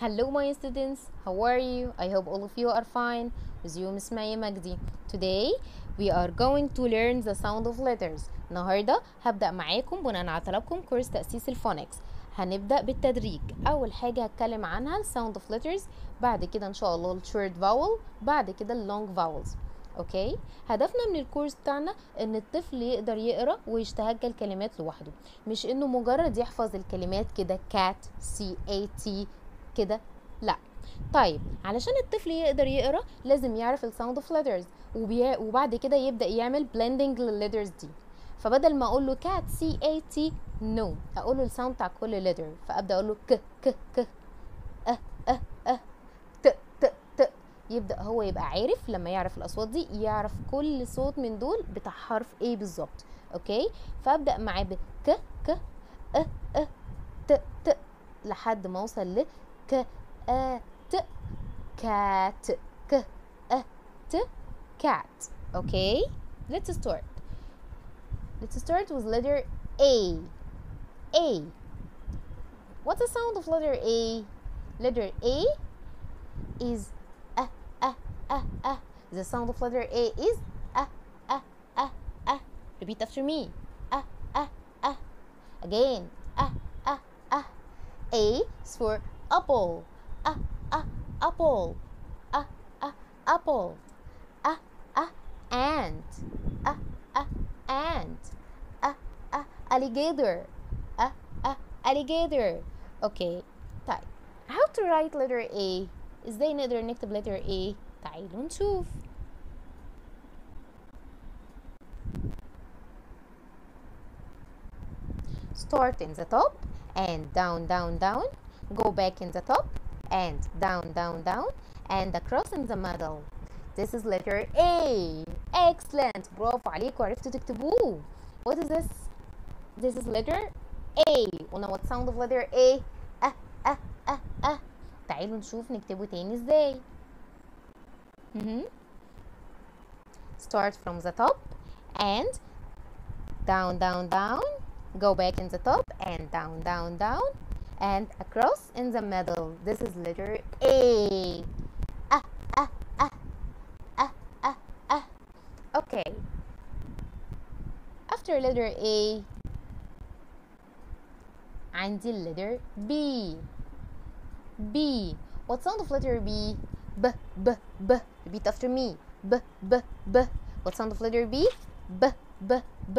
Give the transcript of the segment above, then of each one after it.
Hello my students, how are you? I hope all of you are fine. With you Miss Maya Magdi. Today we are going to learn the sound of letters. النهارده هبدأ معاكم بناء على طلبكم كورس تأسيس الفونكس. هنبدأ بالتدريج. أول حاجة هتكلم عنها sound of letters بعد كده إن شاء الله ال short vowel بعد كده long vowels. أوكي هدفنا من الكورس بتاعنا إن الطفل يقدر يقرأ ويشتهج الكلمات لوحده مش إنه مجرد يحفظ الكلمات كده cat c a t كده؟ لا. طيب علشان الطفل يقدر يقرا لازم يعرف الساوند اوف letters. وبعد كده يبدأ يعمل blending للليترز دي. فبدل ما أقول له cat c a t نو. أقول له الساوند بتاع كل لتر فأبدأ أقول له ك ك ك آه آه آه ت ت يبدأ هو يبقى عارف لما يعرف الأصوات دي يعرف كل صوت من دول بتاع حرف إيه بالظبط. أوكي؟ فأبدأ معاه ب ك ك آه آه ت ت لحد ما أوصل ل k a t cat k a t. Cat okay let's start. Let's start with letter a. A. What's the sound of letter a? Letter a is a a a a the sound of letter a is a a a a repeat after me. A a a again a a a a is for apple a a apple a a apple a a ant a a ant a a alligator a a alligator okay طيب how to write letter A ازاي نقدر نكتب letter A تعالوا نشوف start in the top and down down down go back in the top and down down down and across in the middle this is letter A excellent برافو عليكم عرفتوا تكتبوه what is this this is letter A قلنا what sound of letter A أه أه أه أه تعالوا نشوف نكتبه تاني ازاي mm-hmm. start from the top and down down down go back in the top and down down down and across in the middle this is letter A ah ah ah ah ah ah okay after letter A عندي letter B B what sound of letter B B B B repeat after me B B B what sound of letter B B B B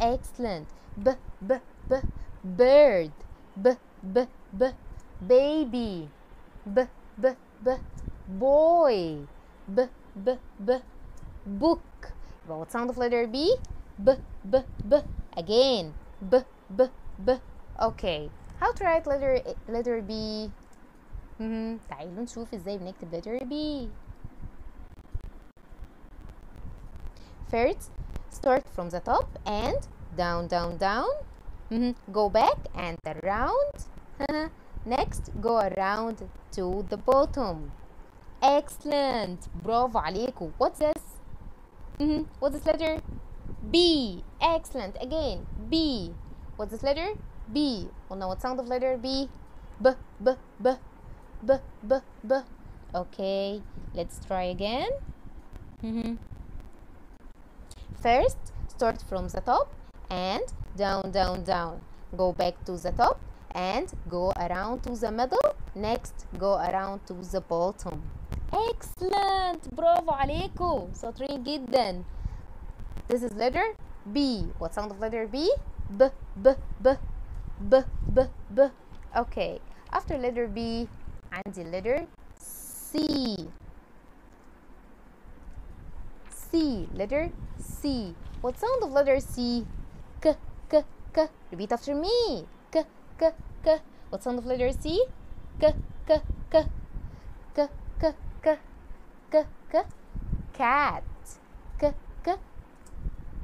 excellent B B B bird B B B baby B B B boy B B B book يبقى what sound of letter B B B B again B B B okay how to write letter letter B مهم. تعالوا نشوف ازاي بنكتب letter B first start from the top and down down down mm-hmm. go back and around next go around to the bottom excellent برافو عليكم what's this mm-hmm. what's this letter B excellent again B what's this letter B well now what sound of letter B B B B B B B okay let's try again mm-hmm. first start from the top and down down down go back to the top and go around to the middle next go around to the bottom excellent برافو عليكم شاطرين جدا this is letter B what sound of letter B B B B B B B okay after letter B عندي letter C C letter C what sound of letter C K K K repeat after me k, k. What sound of letter C? K, k, k. K, k, k. K, k. Cat. K, k.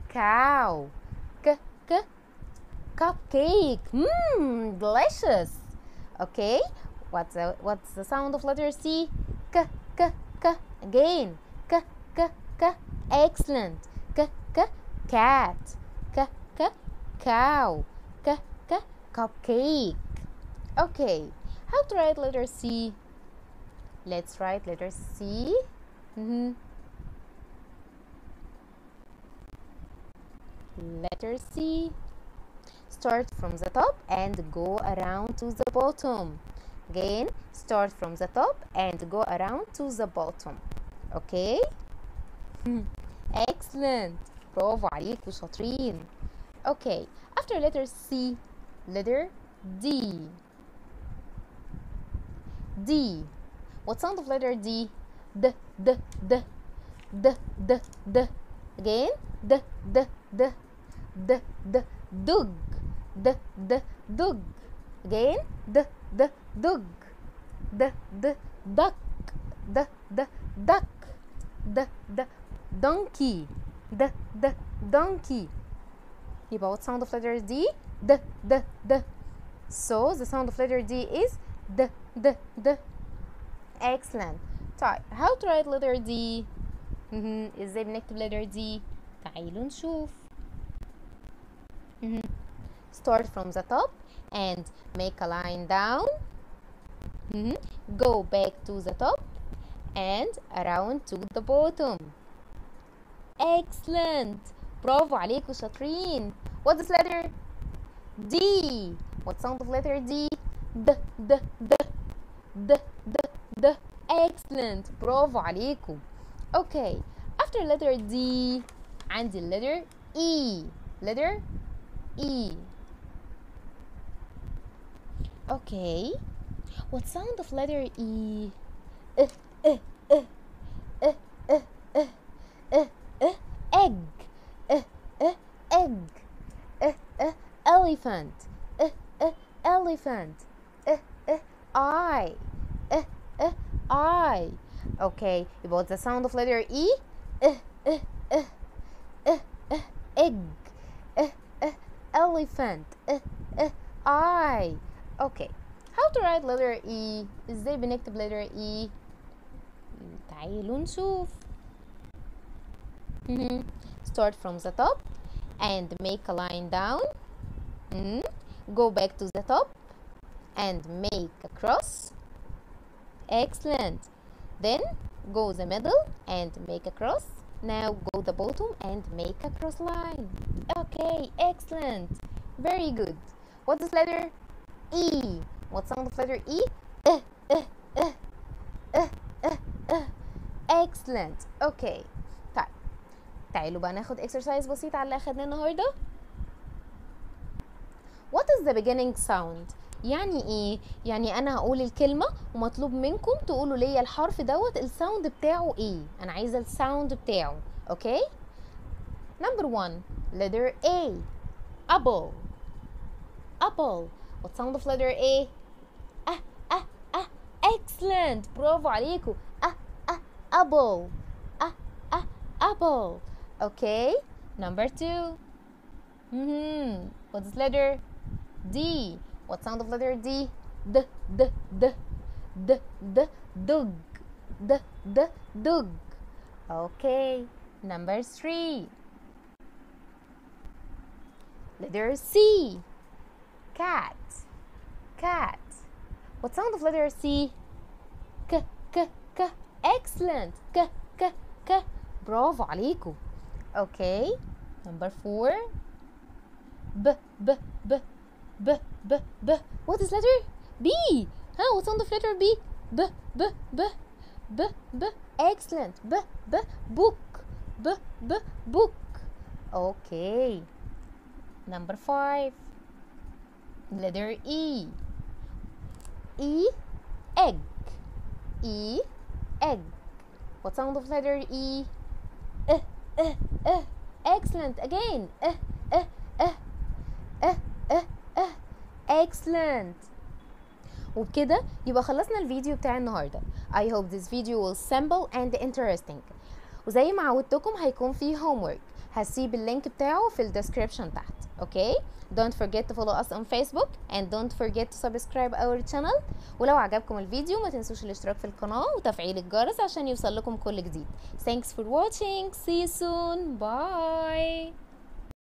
Cow. K, k. Cupcake. Mmm, delicious. Okay, what's the, what's the sound of letter C? K, k, k. Again. K, k, k. Excellent. K, k. Cat. K, k. Cow. K, k cupcake okay how to write letter C let's write letter C Mhm. letter C start from the top and go around to the bottom again start from the top and go around to the bottom okay excellent برافو عليكم شاطرين okay after letter C Letter D. D. What sound of letter D? D, D, D. D, D, D. Again? D, D, D. D, D, dug. D, D, dug. Again? D, D, dug. D, D, duck. D, D, duck. D, D, donkey. D, D, donkey. About sound of letter D? D D D so the sound of letter D is D D D excellent طيب how to write letter D مهم. ازاي بنكتب letter D تعالوا نشوف مهم. start from the top and make a line down مهم. go back to the top and around to the bottom excellent برافو عليكم شاطرين what is letter D what sound of letter D D D D D D D excellent برافو عليكم okay after letter D عندي letter E letter E okay what sound of letter E uh, uh, uh, elephant uh, uh, elephant uh, uh, eye uh, uh, eye okay about the sound of letter E uh, uh, uh, uh, uh, egg uh, uh, elephant uh, uh, eye okay how to write letter E ازاي بنكتب letter E تعالوا نشوف Mhm. start from the top and make a line down Mhm. go back to the top and make a cross excellent then go the middle and make a cross now go the bottom and make a cross line okay excellent very good what is letter E what sound of letter E uh, uh, uh, uh, uh, uh. excellent okay طيب تعالوا بقى ناخد exercise بسيط على اللي اخدناه النهارده what is the beginning sound يعني إيه يعني أنا هقول الكلمة ومطلوب منكم تقولوا لي الحرف دوت الساوند بتاعه إيه أنا عايزه الساوند بتاعه أوكي number one letter A apple apple what sound of letter A ah ah ah excellent برافو عليكم ah ah apple ah ah apple okay number two mm-hmm. what's letter D what sound of letter D d d d d d dug d d dug okay number three letter C cat cat what sound of letter C ك ك ك excellent ك ك ك برافو عليكم okay number four ب ب ب B, B, B. What is letter? B. Huh? What's on the letter B? B, B, B. B, B. Excellent. B, B. Book. B, B. Book. Okay. Number five. Letter E. E, egg. E, egg. What sound of letter E? Uh, uh, uh. Excellent. Again. Uh, uh, uh, uh. Excellent. وبكده يبقى خلصنا الفيديو بتاع النهارده. I hope this video was simple and interesting. وزي ما عودتكم هيكون فيه homework. هسيب اللينك بتاعه في الديسكريبشن تحت. أوكي don't forget to follow us on Facebook and don't forget to subscribe our channel. ولو عجبكم الفيديو ما تنسوش الاشتراك في القناة وتفعيل الجرس عشان يوصل لكم كل جديد. Thanks for watching. See you soon. Bye.